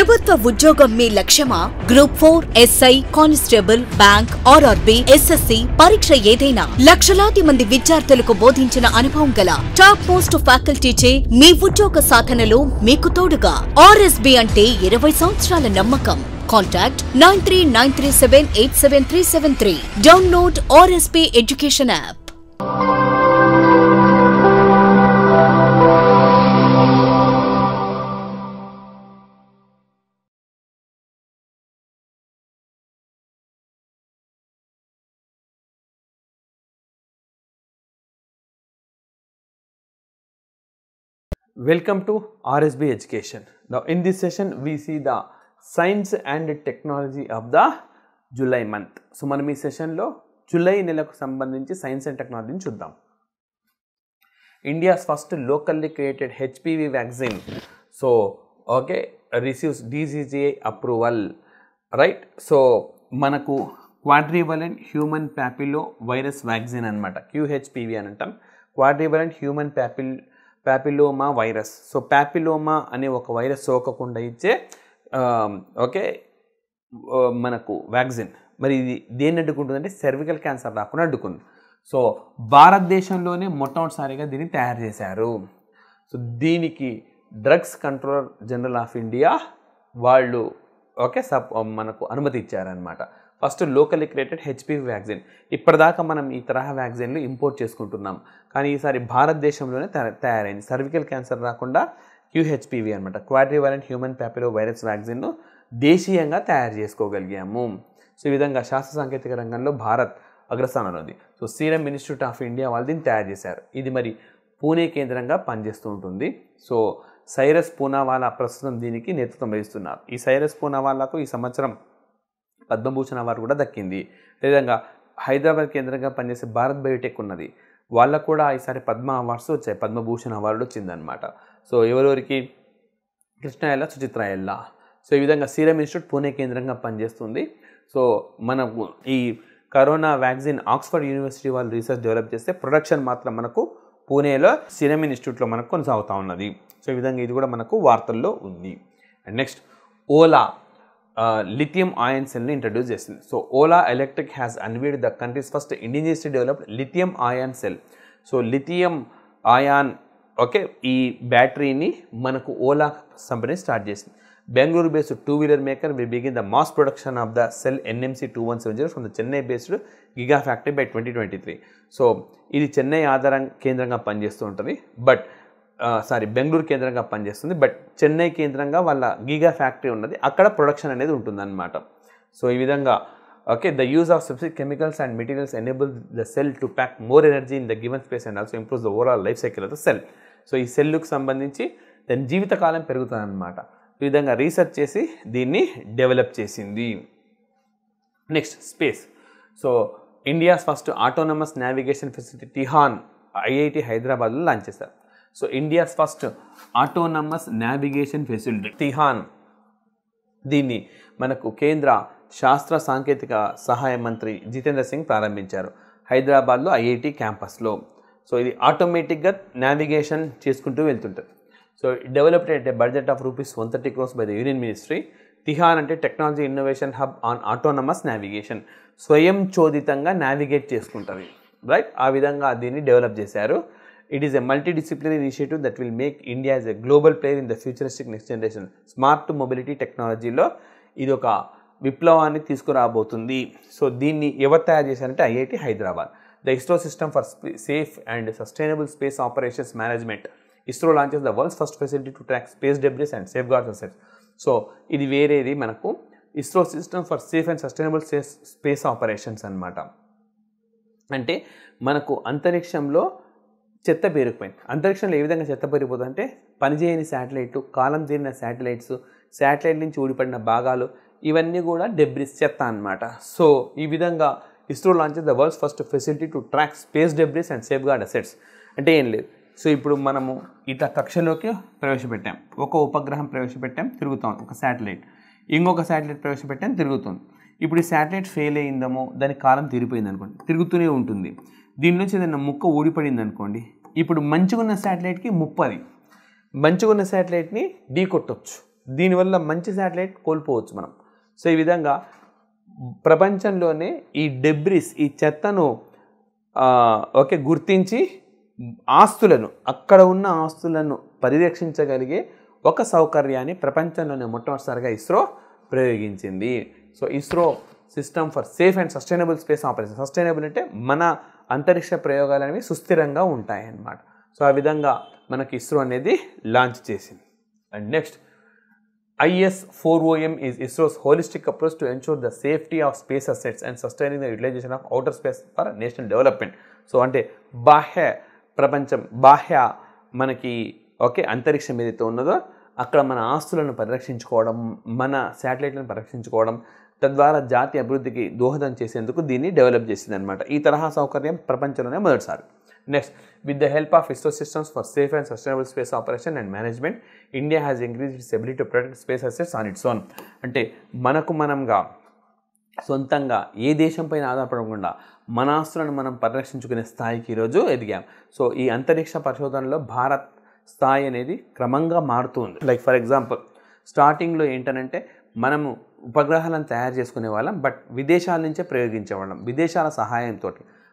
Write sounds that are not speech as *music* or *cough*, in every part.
ప్రభుత్వ ఉద్యోగం మీ లక్ష్యమా? Group four SI constable bank RRB SSC పరీక్ష ఏదైనా. లక్షలాది మంది విద్యార్థులకు బోధించిన అనుభవం గల టాప్ మోస్ట్ ఫ్యాకల్టీచే మీ ఉద్యోగ సాధనలో మీకు తోడుగా. ఆర్ఎస్బి అంటే ఇరవై సంవత్సరాల నమ్మకం. Contact nine three nine three seven eight seven three seven three. Download RSB education app. Welcome to RSB Education. Now, in this session, we see the science and technology of the July month so మనం ఈ సెషన్లో July నెలకు సంబంధించి science and టెక్నాలజీని చూద్దాం. India's first locally created HPV vaccine so okay receives DCGI approval right so మనకు quadrivalent human papilloma virus vaccine అనమాట QHPV అని అంటాం. Quadrivalent human papil papilloma virus. So papilloma అనే ఒక వైరస్ సోకకుండా ఇచ్చే ఓకే మనకు వ్యాక్సిన్. మరి ఇది దేన్ని అడ్డుకుంటుందంటే సెర్వికల్ క్యాన్సర్ రాకుండా అడ్డుకుంది. సో భారతదేశంలోనే మొట్టమొదటిసారిగా దీన్ని తయారు చేశారు. సో దీనికి drugs controller general of India వాళ్ళు ఓకే సప్ మనకు అనుమతి ఇచ్చారనమాట first local created HPV vaccine ఇప్పటిదాకా మనం ఈ తరహా వ్యాక్సిన్లు ఇంపోర్ట్ చేసుకుంటున్నాం. కానీ ఈసారి భారతదేశంలోనే తయారైంది. సర్వికల్ క్యాన్సర్ రాకుండా క్యూహెచ్పివి అనమాట క్వాడ్రివలెంట్ హ్యూమన్ ప్యాపిలో వైరస్ వ్యాక్సిన్ను దేశీయంగా తయారు చేసుకోగలిగాము. సో ఈ విధంగా శాస్త్ర సాంకేతిక రంగంలో భారత్ అగ్రస్థానంలో ఉంది. So serum institute of India వాళ్ళు దీన్ని తయారు చేశారు. ఇది మరి పూణే కేంద్రంగా పనిచేస్తూ ఉంటుంది. సో సైరస్ పూనావాలా ప్రస్తుతం దీనికి నేతృత్వం వహిస్తున్నారు. ఈ సైరస్ పూనావాలాకు ఈ సంవత్సరం పద్మభూషణ్ అవార్డు కూడా దక్కింది. అదేవిధంగా హైదరాబాద్ కేంద్రంగా పనిచేసే భారత్ బయోటెక్ ఉన్నది. వాళ్ళకు కూడా ఈసారి పద్మ అవార్డ్స్ వచ్చాయి. పద్మభూషణ్ అవార్డు వచ్చిందనమాట సో ఎవరెవరికి? కృష్ణ ఎల్లా సుచిత్ర ఎల్లా. సో ఈ విధంగా సీరం ఇన్స్టిట్యూట్ పూణే కేంద్రంగా పనిచేస్తుంది. సో మనకు ఈ కరోనా వ్యాక్సిన్ ఆక్స్ఫర్డ్ యూనివర్సిటీ వాళ్ళు రీసెర్చ్ డెవలప్ చేస్తే ప్రొడక్షన్ మాత్రం మనకు పూణేలో సీరం ఇన్స్టిట్యూట్లో మనకు కొనసాగుతూ ఉన్నది. సో ఈ విధంగా ఇది కూడా మనకు వార్తల్లో ఉంది. And next Ola. Lithium ion సెల్ని introduce చేసింది. So Ola electric has unveiled the country's first indigenously developed lithium ion cell so lithium ion okay ఈ బ్యాటరీని మనకు ఓలా కంపెనీ స్టార్ట్ చేసింది. Bengaluru based two wheeler maker we begin the mass production of the cell NMC two one seven zero from the Chennai based giga factory by twenty twenty three so ఇది చెన్నై ఆధారం కేంద్రంగా పనిచేస్తూ ఉంటుంది. But sorry Bengaluru కేంద్రంగా పనిచేస్తుంది. But Chennai కేంద్రంగా వాళ్ళ giga factory ఉన్నది. అక్కడ ప్రొడక్షన్ అనేది ఉంటుందన్నమాట. సో ఈ విధంగా okay the use of specific chemicals and materials enable the cell to pack more energy in the given space and also improve the overall life cycle of the cell so ఈ సెల్కు సంబంధించి దాని జీవితకాలం పెరుగుతుందన్నమాట. ఈ విధంగా research చేసి దీన్ని develop చేసింది. Next space so India's first autonomous navigation facility TiHAN IIT హైదరాబాద్లో లాంచ్ చేశారు. So India's first autonomous navigation facility. TiHAN దీన్ని మనకు కేంద్ర శాస్త్ర సాంకేతిక సహాయ మంత్రి జితేంద్ర సింగ్ ప్రారంభించారు. హైదరాబాద్లో ఐఐటి క్యాంపస్లో. సో ఇది ఆటోమేటిక్గా నావిగేషన్ చేసుకుంటూ వెళ్తుంటుంది. సో డెవలప్డ్ అంటే budget of rupees one thirty crores by the union ministry. TiHAN అంటే technology innovation hub on autonomous navigation. స్వయం చోదితంగా నావిగేట్ చేసుకుంటుంది. రైట్? ఆ విధంగా దీన్ని డెవలప్ చేశారు. It is a multidisciplinary initiative that will make India as a global player in the futuristic next generation smart mobility టెక్నాలజీలో ఇది ఒక విప్లవాన్ని తీసుకురాబోతుంది. సో దీన్ని ఎవరు తయారు చేశారంటే IIT Hyderabad. The ISRO system for safe and sustainable space operations management ISRO launches the world's first facility to track space debris and safeguards assets so ఇది వేరేది మనకు. ISRO system for safe and sustainable space space operations అనమాట అంటే మనకు అంతరిక్షంలో చెత్త పేరుకుపోయింది. అంతరిక్షంలో ఏ విధంగా చెత్త పేరుకుపోతుందంటే పనిచేయని శాటిలైట్ కాలం తీరిన శాటిలైట్స్ శాటిలైట్ నుంచి ఊడిపడిన భాగాలు ఇవన్నీ కూడా డెబ్రిస్ చెత్త అనమాట సో ఈ విధంగా ISRO launch the world's first facility to track space debris and safeguard assets అంటే ఏం లేదు. సో ఇప్పుడు మనము ఇట్లా కక్షలోకి ప్రవేశపెట్టాం. ఒక ఉపగ్రహం ప్రవేశపెట్టాం తిరుగుతాం ఒక శాటిలైట్. ఇంకొక శాటిలైట్ ప్రవేశపెట్టాం తిరుగుతుంది. ఇప్పుడు ఈ శాటిలైట్ ఫెయిల్ అయిందేమో దాని కాలం తీరిపోయింది అనుకోండి. తిరుగుతూనే ఉంటుంది. దీని నుంచి ఏదైనా ముక్క ఊడిపడింది అనుకోండి ఇప్పుడు మంచిగా ఉన్న శాటిలైట్కి ముప్పది మంచిగా ఉన్న శాటిలైట్ని ఢీ కొట్టవచ్చు దీనివల్ల మంచి శాటిలైట్ కోల్పోవచ్చు మనం. సో ఈ విధంగా ప్రపంచంలోనే ఈ డెబ్రిస్ ఈ చెత్తను ఓకే గుర్తించి ఆస్తులను అక్కడ ఉన్న ఆస్తులను పరిరక్షించగలిగే ఒక సౌకర్యాన్ని ప్రపంచంలోనే మొట్టమొదటిసారిగా ISRO ప్రయోగించింది. So ISRO system for safe and sustainable space operation. Sustainable అంటే మన అంతరిక్ష ప్రయోగాలు అనేవి సుస్థిరంగా ఉంటాయి అన్నమాట సో ఆ విధంగా మనకి ఇస్రో అనేది లాంచ్ చేసింది. And next IS four OM is ISRO's holistic approach to ensure the safety of space assets and sustaining the utilisation of outer space for national development so అంటే బాహ్య ప్రపంచం బాహ్య మనకి ఓకే అంతరిక్షం ఏదైతే ఉన్నదో అక్కడ మన ఆస్తులను పరిరక్షించుకోవడం మన శాటిలైట్లను పరిరక్షించుకోవడం తద్వారా జాతి అభివృద్ధికి దోహదం చేసేందుకు దీన్ని డెవలప్ చేసింది అనమాట ఈ తరహా సౌకర్యం ప్రపంచంలోనే మొదటిసారి. Next with the help of ISRO systems for safe and sustainable space operation and management India has increase its ability to protect space assets on its own అంటే మనకు మనంగా సొంతంగా ఏ దేశం పైన ఆధారపడకుండా మన ఆస్తులను మనం పరిరక్షించుకునే స్థాయికి ఈరోజు ఎదిగాం. సో ఈ అంతరిక్ష పరిశోధనలో భారత్ స్థాయి అనేది క్రమంగా మారుతుంది లైక్ ఫర్ ఎగ్జాంపుల్ స్టార్టింగ్లో ఏంటనంటే మనము ఉపగ్రహాలను తయారు చేసుకునే వాళ్ళం బట్ విదేశాల నుంచే ప్రయోగించేవాళ్ళం విదేశాల సహాయంతో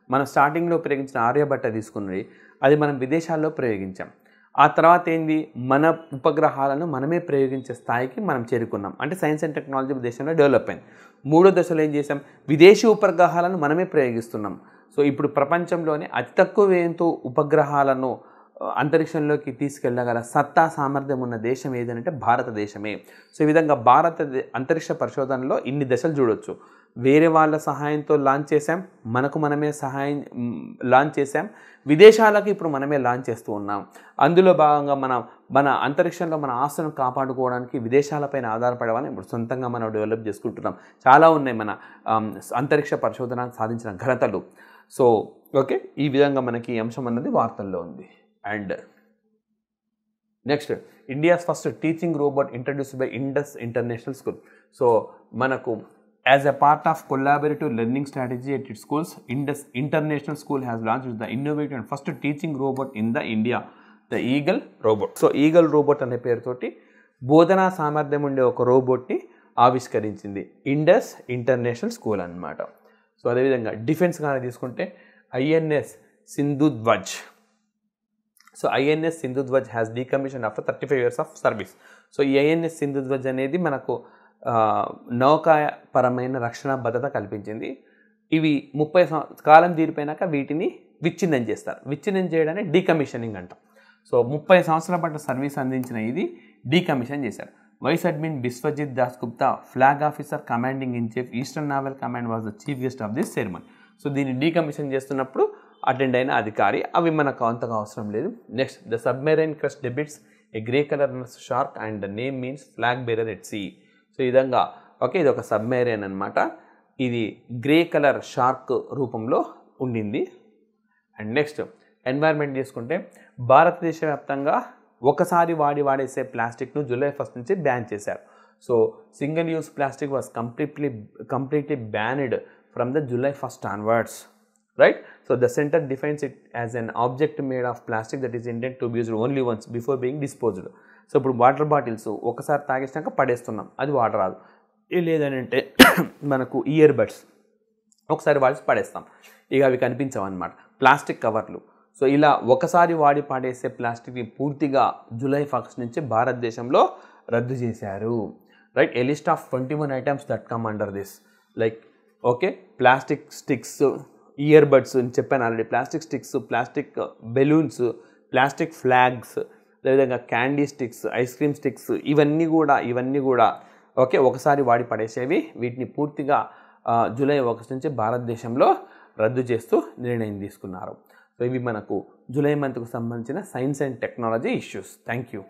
మనం స్టార్టింగ్లో ప్రయోగించిన ఆర్యభట్ట తీసుకున్నది అది మనం విదేశాల్లో ప్రయోగించాం. ఆ తర్వాత ఏంది? మన ఉపగ్రహాలను మనమే ప్రయోగించే స్థాయికి మనం చేరుకున్నాం. అంటే సైన్స్ అండ్ టెక్నాలజీ దేశంలో డెవలప్ అయింది. మూడో దశలో ఏం చేసాం విదేశీ ఉపగ్రహాలను మనమే ప్రయోగిస్తున్నాం. సో ఇప్పుడు ప్రపంచంలోనే అతి తక్కువ వ్యయంతో ఉపగ్రహాలను అంతరిక్షంలోకి తీసుకెళ్ళగల సత్తా సామర్థ్యం ఉన్న దేశం ఏదంటే భారతదేశమే సో ఈ విధంగా భారత అంతరిక్ష పరిశోధనలో ఇన్ని దశలు చూడొచ్చు. వేరే వాళ్ళ సహాయంతో లాంచ్ చేసాం మనకు మనమే సహాయం లాంచ్ చేసాం విదేశాలకు ఇప్పుడు మనమే లాంచ్ చేస్తూ ఉన్నాం. అందులో భాగంగా మన మన అంతరిక్షంలో మన ఆస్తులను కాపాడుకోవడానికి విదేశాలపైన ఆధారపడవని ఇప్పుడు సొంతంగా మనం డెవలప్ చేసుకుంటున్నాం. చాలా ఉన్నాయి మన అంతరిక్ష పరిశోధన సాధించిన ఘనతలు. సో ఓకే ఈ విధంగా మనకి ఈ అంశం అన్నది వార్తల్లో ఉంది. And next India's first teaching robot introduce by Indus international school so మనకు as a part of collaborative learning strategy at it schools Indus international school has launch the innovative and first teaching robot in the India the Eagle robot so Eagle robot అనే పేరుతోటి బోధనా సామర్థ్యం ఉండే ఒక రోబోట్ని ఆవిష్కరించింది Indus international school అన్నమాట. So అదేవిధంగా డిఫెన్స్ కానీ తీసుకుంటే INS Sindhu Dhwaj so INS Sindhudhwaj has decommission after thirty five years of service so ఈ ఐఎన్ఎస్ సింధుధ్వజ్ అనేది మనకు నౌకాపరమైన రక్షణ భద్రత కల్పించింది. ఇవి ముప్పై కాలం తీరిపోయినాక వీటిని విచ్ఛిన్నం చేస్తారు. విచ్ఛిన్నం చేయడాన్ని డీకమిషనింగ్ అంటాం. సో ముప్పై సంవత్సరాల పాటు సర్వీస్ అందించిన ఇది డీకమిషన్ చేశారు. Vice admin Biswajit Das Gupta flag officer commanding in chief eastern naval command was the chief guest of this ceremony so దీన్ని డీకమిషన్ చేస్తున్నప్పుడు అటెండ్ అయిన అధికారి అవి మనకు అంతగా అవసరం లేదు. Next the submarine crest depicts a grey colour shark and the name means flag bearer at sea so ఈ విధంగా ఓకే ఇది ఒక సబ్మెరైన్ అనమాట ఇది గ్రే కలర్ షార్క్ రూపంలో ఉండింది. అండ్ నెక్స్ట్ ఎన్వైర్న్మెంట్ చేసుకుంటే భారతదేశ వ్యాప్తంగా ఒకసారి వాడి వాడేసే ప్లాస్టిక్ను జూలై ఫస్ట్ నుంచి బ్యాన్ చేశారు. So single use plastic was completely completely banned from the July first onwards right so the centre defines it as an object made of plastic that is intended to be used only once before being disposed. So ఇప్పుడు water bottles ఒకసారి తాగేసినాక పడేస్తున్నాం. అది water రాదు. లేదని అంటే *coughs* మనకు ear buds ఒకసారి వాడి పడేస్తాం. ఇక అవి కనిపించవన్నమాట. ప్లాస్టిక్ కవర్లు. సో ఇలా ఒకసారి వాడి పాడేసే ప్లాస్టిక్ని పూర్తిగా జూలై ఫస్ట్ నుంచి భారతదేశంలో రద్దు చేశారు. Right? A list of twenty one items that come under this. Like okay plastic sticks ear buds అని చెప్పాను already plastic sticks plastic balloons plastic flags అదేవిధంగా candy sticks ice cream sticks ఇవన్నీ కూడా ఇవన్నీ కూడా ఓకే ఒకసారి వాడి పడేసేవి. వీటిని పూర్తిగా జూలై ఒకటి నుంచి భారతదేశంలో రద్దు చేస్తూ నిర్ణయం తీసుకున్నారు. సో ఇవి మనకు జూలై మంత్కు సంబంధించిన science and technology issues thank you